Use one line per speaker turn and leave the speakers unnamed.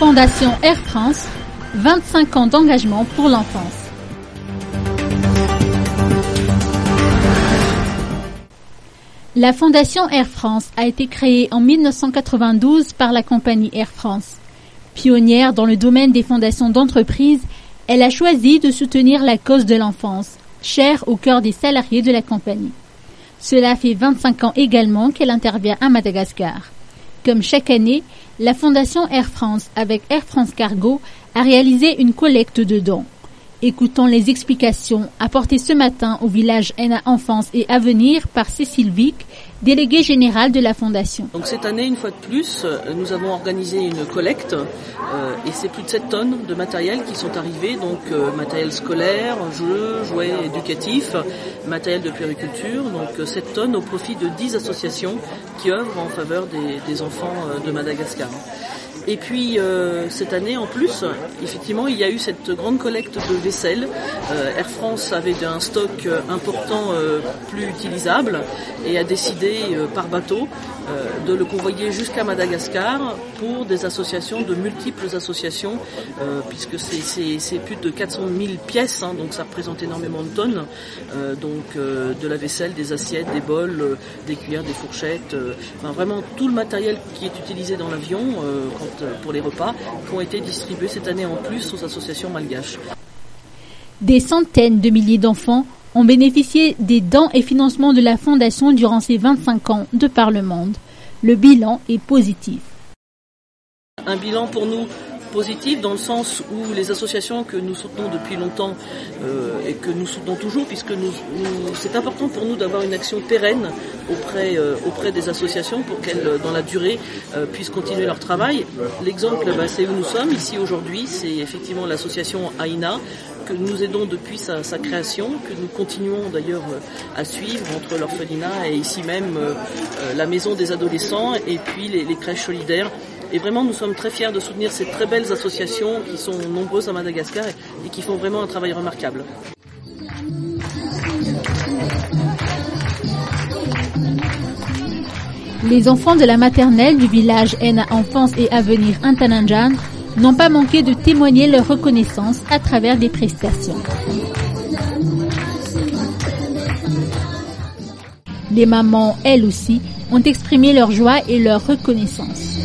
Fondation Air France, 25 ans d'engagement pour l'enfance. La Fondation Air France a été créée en 1992 par la compagnie Air France. Pionnière dans le domaine des fondations d'entreprise, elle a choisi de soutenir la cause de l'enfance, chère au cœur des salariés de la compagnie. Cela fait 25 ans également qu'elle intervient à Madagascar. Comme chaque année, la Fondation Air France avec Air France Cargo a réalisé une collecte de dons. Écoutons les explications apportées ce matin au village ENA Enfance et Avenir par Cécile Vic, déléguée générale de la Fondation.
Donc cette année, une fois de plus, nous avons organisé une collecte euh, et c'est plus de 7 tonnes de matériel qui sont arrivés, donc euh, matériel scolaire, jeux, jouets éducatifs, matériel de puériculture, donc 7 euh, tonnes au profit de 10 associations qui œuvrent en faveur des enfants de Madagascar. Et puis euh, cette année en plus, effectivement, il y a eu cette grande collecte de vaisselle. Euh, Air France avait un stock euh, important plus utilisable et a décidé par bateau de le convoyer jusqu'à Madagascar pour des associations, de multiples associations, puisque c'est plus de 400 000 pièces, hein, donc ça représente énormément de tonnes, donc de la vaisselle, des assiettes, des bols, des cuillères, des fourchettes, vraiment tout le matériel qui est utilisé dans l'avion pour les repas qui ont été distribués cette année en plus aux associations malgaches.
Des centaines de milliers d'enfants ont bénéficié des dons et financements de la Fondation durant ces 25 ans de par le monde. Le bilan est positif.
Un bilan pour nous positif dans le sens où les associations que nous soutenons depuis longtemps euh, et que nous soutenons toujours, puisque nous, c'est important pour nous d'avoir une action pérenne auprès, euh, auprès des associations pour qu'elles, dans la durée, euh, puissent continuer leur travail. L'exemple, bah, c'est où nous sommes ici aujourd'hui, c'est effectivement l'association AINA que nous aidons depuis sa, création, que nous continuons d'ailleurs à suivre entre l'orphelinat et ici même la maison des adolescents et puis les crèches solidaires et vraiment, nous sommes très fiers de soutenir ces très belles associations qui sont nombreuses à Madagascar et qui font vraiment un travail remarquable.
Les enfants de la maternelle du village Ena Enfance et Avenir Antananjan n'ont pas manqué de témoigner leur reconnaissance à travers des prestations. Les mamans, elles aussi, ont exprimé leur joie et leur reconnaissance.